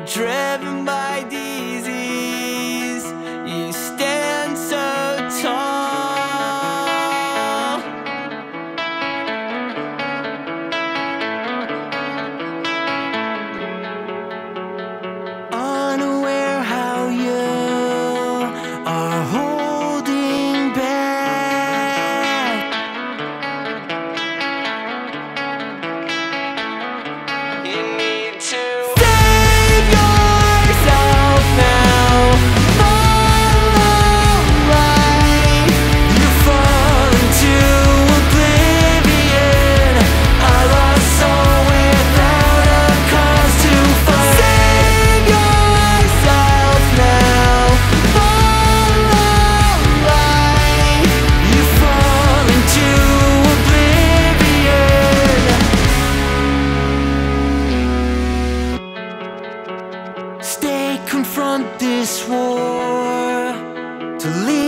driven by to leave.